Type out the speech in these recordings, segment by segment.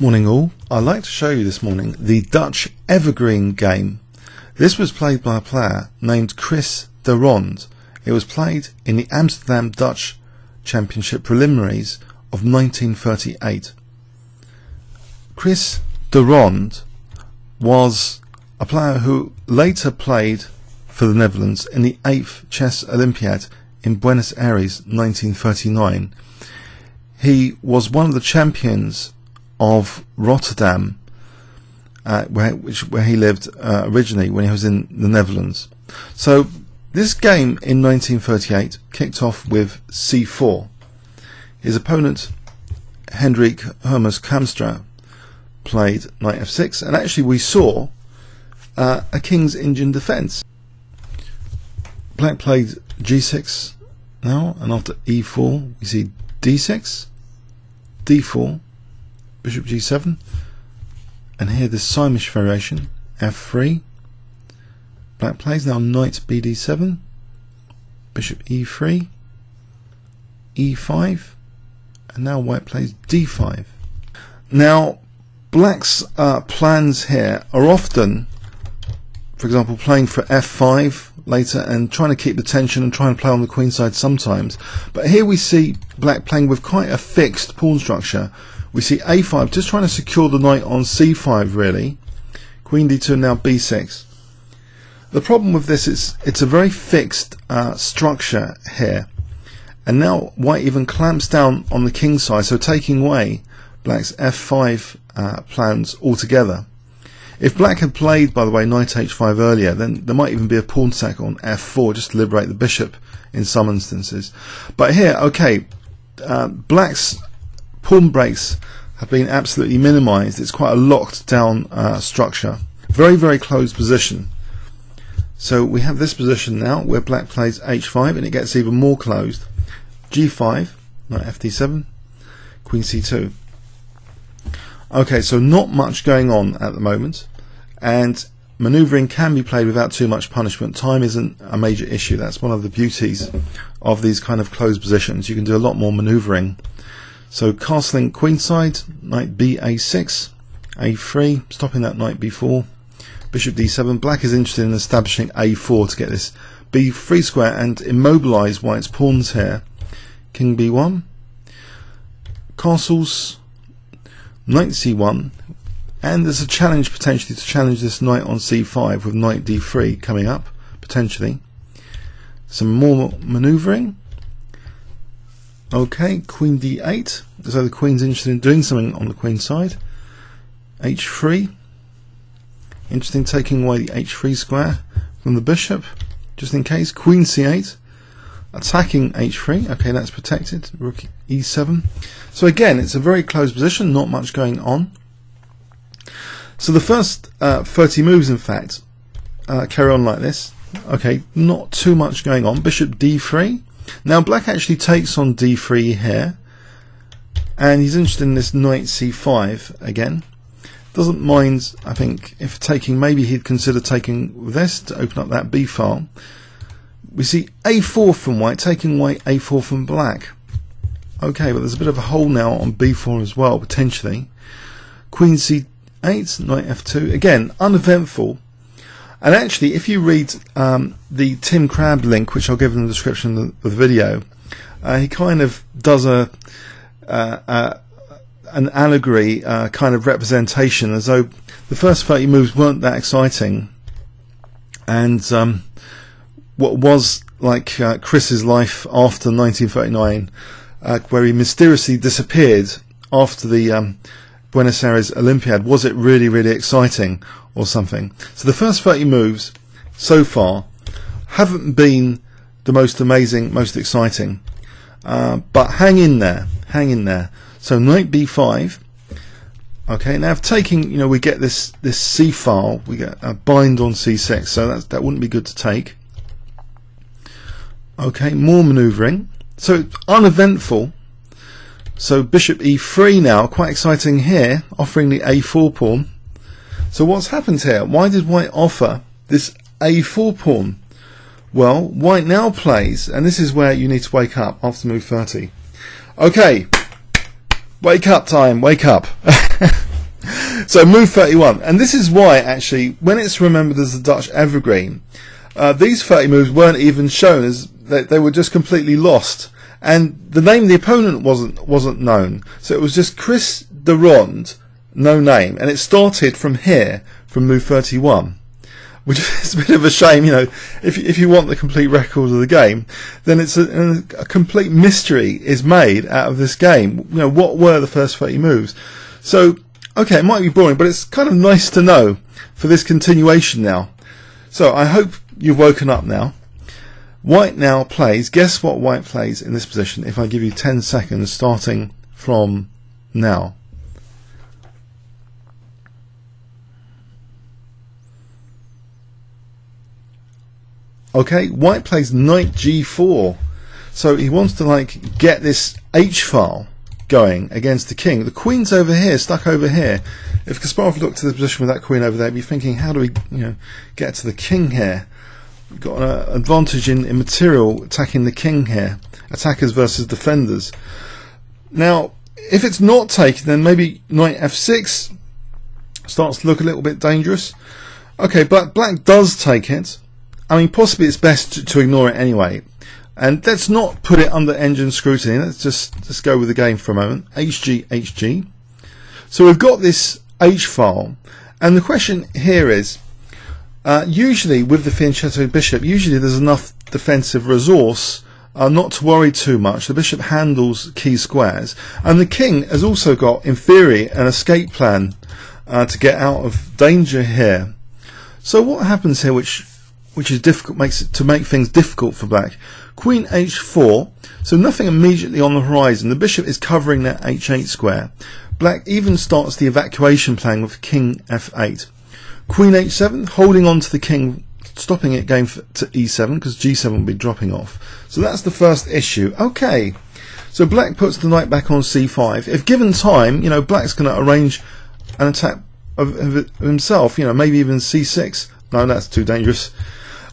Morning all. I'd like to show you this morning the Dutch Evergreen game. This was played by a player named Chris de Ronde. It was played in the Amsterdam Dutch Championship preliminaries of 1938. Chris de Ronde was a player who later played for the Netherlands in the 8th Chess Olympiad in Buenos Aires 1939. He was one of the champions of Rotterdam, uh, where, which, where he lived uh, originally when he was in the Netherlands. So this game in 1938 kicked off with c4. His opponent, Hendrik Hermanus Kamstra, played knight f6, and actually we saw uh, a king's Indian defence. Black played g6 now, and after e4 we see d6, d4, bishop g7 and here the Saemisch variation f3 black plays now knight bd7 bishop e3 e5 and now white plays d5 now black's uh, plans here are often for example playing for f5 later and trying to keep the tension and trying to play on the queen side sometimes. But here we see black playing with quite a fixed pawn structure we see a5, just trying to secure the knight on c5 really. Queen d2 now b6. The problem with this is it's a very fixed uh, structure here. And now white even clamps down on the king side, so taking away black's f5 uh, plans altogether. If black had played, by the way, knight h5 earlier, then there might even be a pawn sack on f4 just to liberate the bishop in some instances. But here, okay, uh, black's pawn breaks have been absolutely minimized. It's quite a locked down uh, structure. Very, very closed position. So we have this position now where black plays h5 and it gets even more closed. g5, knight fd7, queen c2. Okay, so not much going on at the moment and maneuvering can be played without too much punishment. Time isn't a major issue. That's one of the beauties of these kind of closed positions. You can do a lot more maneuvering so castling queenside, knight ba6, a3, stopping that knight b4, bishop d7. Black is interested in establishing a4 to get this b3 square and immobilize white's pawns here. King b1, castles, knight c1, and there's a challenge potentially to challenge this knight on c5 with knight d3 coming up, potentially. Some more manoeuvring. Okay, queen d8. So the queen's interested in doing something on the queen side. h3. Interesting, taking away the h3 square from the bishop, just in case. Queen c8. Attacking h3. Okay, that's protected. Rook e7. So again, it's a very close position, not much going on. So the first uh, 30 moves, in fact, uh, carry on like this. Okay, not too much going on. Bishop d3. Now black actually takes on d3 here and he's interested in this knight c5 again. Doesn't mind, I think, if taking, maybe he'd consider taking this to open up that b file. We see a4 from white, taking away a4 from black. Okay, but there's a bit of a hole now on b4 as well, potentially. Queen c8, knight f2. Again, uneventful. And actually, if you read um, the Tim Krabbé link, which I'll give in the description of the video, uh, he kind of does a uh, uh, an allegory uh, kind of representation, as though the first 30 moves weren't that exciting, and um, what was like uh, Chris's life after 1939, uh, where he mysteriously disappeared after the um, Buenos Aires Olympiad, was it really, really exciting? Or something. So the first 30 moves so far haven't been the most amazing, most exciting. Uh, but hang in there, hang in there. So knight b5. Okay, now if taking, you know, we get this this c file, we get a bind on c6, so that that wouldn't be good to take. Okay, more manoeuvring. So uneventful. So bishop e3 now, quite exciting here, offering the a4 pawn. So what's happened here? Why did white offer this a4 pawn? Well, white now plays, and this is where you need to wake up after move 30. Okay, wake up time, wake up. so move 31. And this is why, actually, when it's remembered as the Dutch evergreen, uh, these 30 moves weren't even shown as they, they were just completely lost. And the name of the opponent wasn't wasn't known. So it was just Chris de Ronde, no name. And it started from here, from move 31 which is a bit of a shame, you know. If if you want the complete record of the game, then it's a, a, complete mystery is made out of this game. You know, what were the first 30 moves? So, okay, it might be boring, but it's kind of nice to know for this continuation now. So I hope you've woken up now. White now plays. Guess what White plays in this position? If I give you 10 seconds starting from now. Okay, white plays knight g4. So he wants to like get this h file going against the king. The queen's over here, stuck over here. If Kasparov looked to the position with that queen over there, he'd be thinking, how do we, you know, get to the king here? We've got an uh, advantage in, in material attacking the king here. Attackers versus defenders. Now, if it's not taken, then maybe knight f6 starts to look a little bit dangerous. Okay, but black does take it. I mean, possibly it's best to, to ignore it anyway. And let's not put it under engine scrutiny. Let's just let's go with the game for a moment. HG HG. So we've got this H file, and the question here is, uh, usually with the fianchetto bishop, usually there's enough defensive resource uh, not to worry too much. The bishop handles key squares, and the king has also got, in theory, an escape plan uh, to get out of danger here. So what happens here, which which is difficult, makes it to make things difficult for black. Queen h4, so nothing immediately on the horizon. The bishop is covering that h8 square. Black even starts the evacuation plan with king f8. Queen h7, holding on to the king, stopping it going to e7 because g7 will be dropping off. So that's the first issue. Okay, so black puts the knight back on c5. If given time, you know, black's going to arrange an attack of, of himself. You know, maybe even c6. No, that's too dangerous.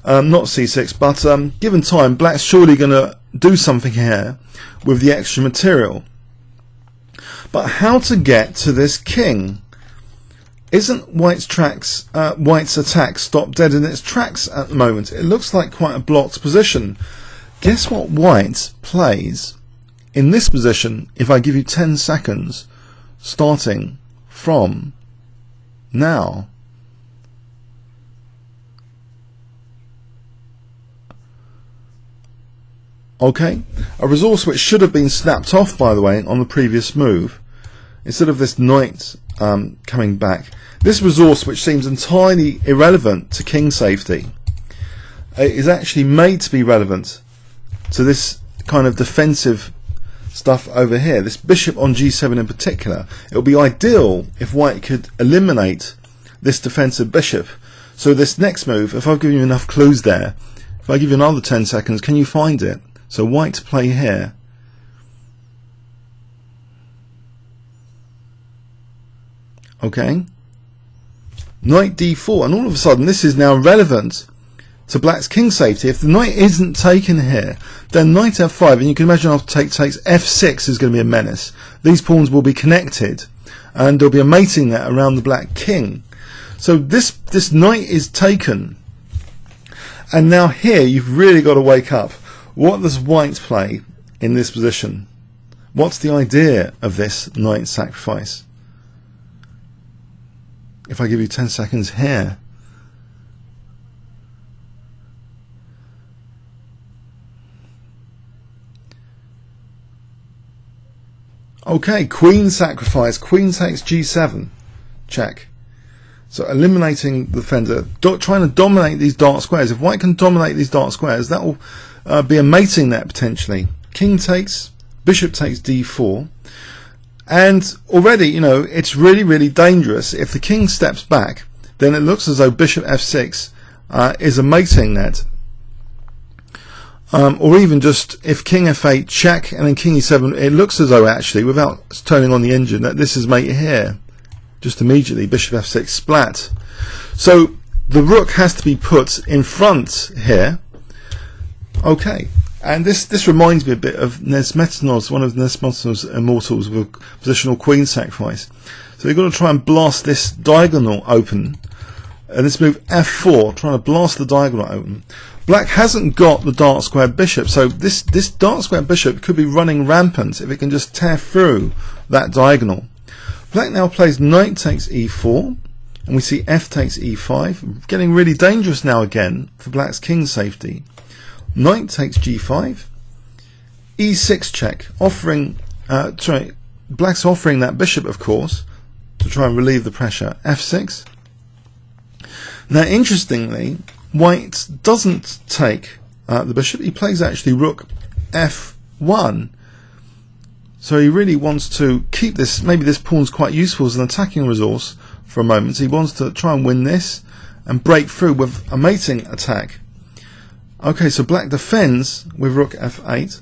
Um, not c6, but um, given time, black's surely going to do something here with the extra material. But how to get to this king? Isn't White's tracks, uh, White's attack stopped dead in its tracks at the moment? It looks like quite a blocked position. Guess what White plays in this position if I give you 10 seconds starting from now? Okay, a resource which should have been snapped off, by the way, on the previous move. Instead of this knight um, coming back, this resource, which seems entirely irrelevant to king safety, uh, is actually made to be relevant to this kind of defensive stuff over here. This bishop on g7 in particular. It would be ideal if white could eliminate this defensive bishop. So this next move, if I've given you enough clues there, if I give you another 10 seconds, can you find it? So white play here. Okay. Knight d4, and all of a sudden this is now relevant to black's king safety. If the knight isn't taken here, then knight f5, and you can imagine after take takes f6 is going to be a menace. These pawns will be connected, and there'll be a mating net around the black king. So this this knight is taken, and now here you've really got to wake up. What does white play in this position? What's the idea of this knight sacrifice? If I give you 10 seconds here, Okay, queen sacrifice. Queen takes g7. Check. So eliminating the defender, do, trying to dominate these dark squares. If white can dominate these dark squares, that will uh, be a mating net potentially. King takes, bishop takes d4. And already, you know, it's really, really dangerous. If the king steps back, then it looks as though bishop f6 uh, is a mating net. Um, or even just if king f8 check and then king e7, it looks as though actually, without turning on the engine, that this is mate here. Just immediately, bishop f6 splat. So the rook has to be put in front here Okay. And this, this reminds me a bit of Nezhmetdinov, one of Nezhmetdinov' immortals with positional queen sacrifice. So you've got to try and blast this diagonal open. And this move f4, trying to blast the diagonal open. Black hasn't got the dark square bishop, so this, this dark square bishop could be running rampant if it can just tear through that diagonal. Black now plays knight takes e4, and we see f takes e5, getting really dangerous now again for black's king safety. Knight takes g5, e6 check, offering, uh, sorry, black's offering that bishop, of course, to try and relieve the pressure. f6. Now, interestingly, white doesn't take uh, the bishop. He plays actually rook f1. So he really wants to keep this. Maybe this pawn's quite useful as an attacking resource for a moment. He wants to try and win this and break through with a mating attack. Okay, so black defends with rook f8.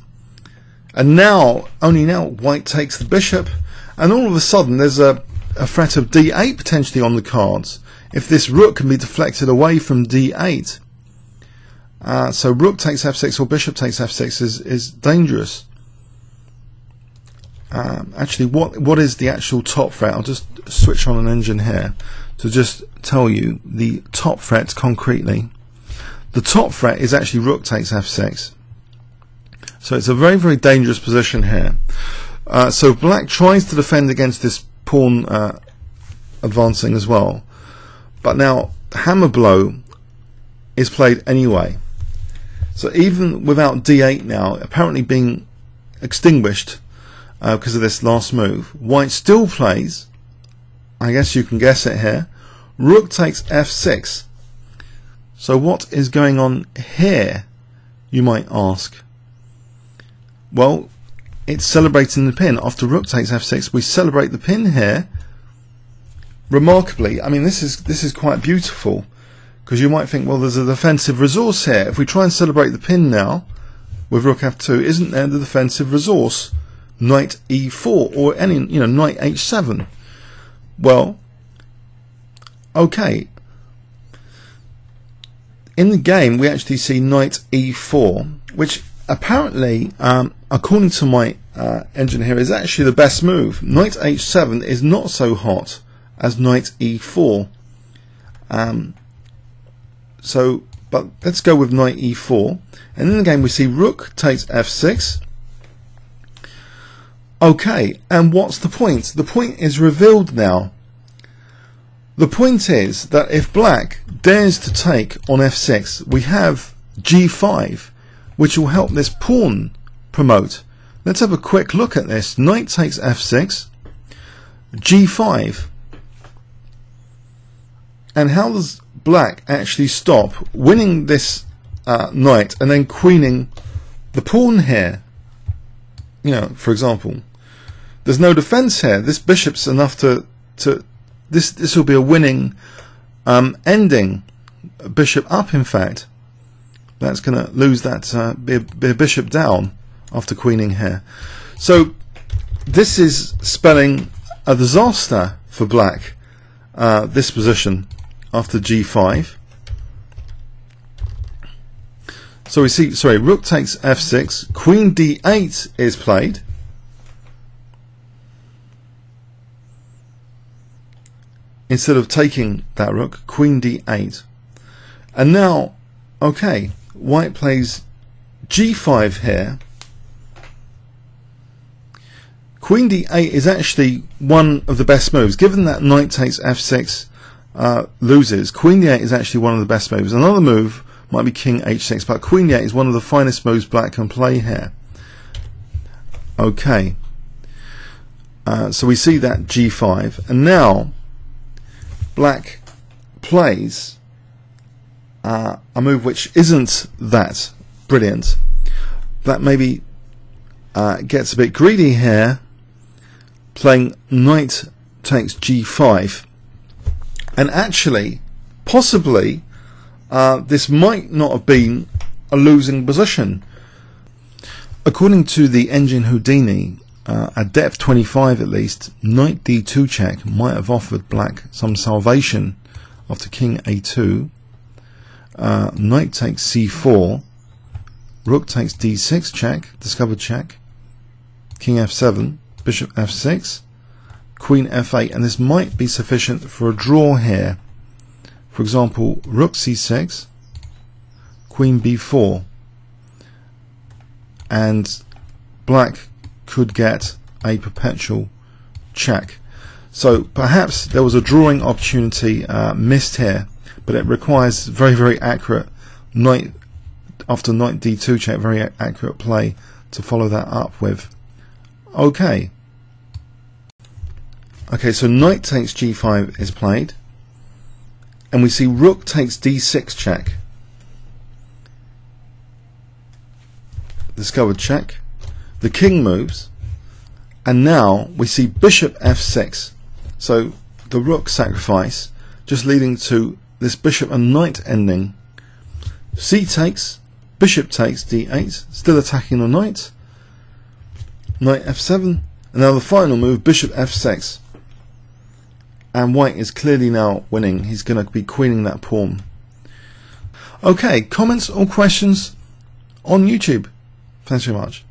And now, only now, white takes the bishop. And all of a sudden, there's a, a threat of d8 potentially on the cards if this rook can be deflected away from d8. Uh, so rook takes f6 or bishop takes f6 is, is dangerous. Um, actually, what what is the actual top threat? I'll just switch on an engine here to just tell you the top threat concretely. The top threat is actually rook takes f6. So it's a very, very dangerous position here. Uh, so black tries to defend against this pawn uh, advancing as well. But now hammer blow is played anyway. So even without d8 now apparently being extinguished uh, because of this last move, white still plays, I guess you can guess it here, rook takes f6. So what is going on here, you might ask? Well, it's celebrating the pin. After rook takes f6, we celebrate the pin here remarkably, I mean, this is this is quite beautiful because you might think, well, there's a defensive resource here. If we try and celebrate the pin now with rook f2, isn't there the defensive resource knight e4 or any you know knight h7? Well, okay. In the game, we actually see knight e4, which apparently, um, according to my uh, engine here, is actually the best move. Knight h7 is not so hot as knight e4. Um, so, but let's go with knight e4. And in the game we see rook takes f6. Okay, and what's the point? The point is revealed now. The point is that if black dares to take on f6, we have g5, which will help this pawn promote. Let's have a quick look at this. Knight takes f6, g5. And how does black actually stop winning this uh, knight and then queening the pawn here? You know, for example, there's no defense here. This bishop's enough to to this this will be a winning um, ending. Bishop up, in fact. That's going to lose that uh, be, a, be a bishop down after queening here. So this is spelling a disaster for black. Uh, this position after g5. So we see, sorry, rook takes f6, queen d8 is played. Instead of taking that rook, queen d8. And now, okay, white plays g5 here. Queen d8 is actually one of the best moves. Given that knight takes f6, uh, loses, queen d8 is actually one of the best moves. Another move might be king h6, but queen d8 is one of the finest moves black can play here. Okay. Uh, so we see that g5, and now black plays uh, a move which isn't that brilliant. Black maybe uh, gets a bit greedy here, playing knight takes g5 and actually, possibly, uh, this might not have been a losing position. According to the engine Houdini, uh, at depth 25 at least, knight d2 check might have offered black some salvation after king a2. Uh, knight takes c4. Rook takes d6 check, discovered check. King f7, bishop f6. queen f8 and this might be sufficient for a draw here. For example, rook c6, queen b4 and black could get a perpetual check. So perhaps there was a drawing opportunity uh, missed here, but it requires very, very accurate knight after knight d2 check, very accurate play to follow that up with. Okay. Okay, so knight takes g5 is played, and we see rook takes d6 check. Discovered check. The king moves, and now we see bishop f6. So the rook sacrifice, just leading to this bishop and knight ending. c takes, bishop takes d8, still attacking the knight. Knight f7, and now the final move, bishop f6. And white is clearly now winning. He's going to be queening that pawn. Okay, comments or questions on YouTube? Thanks very much.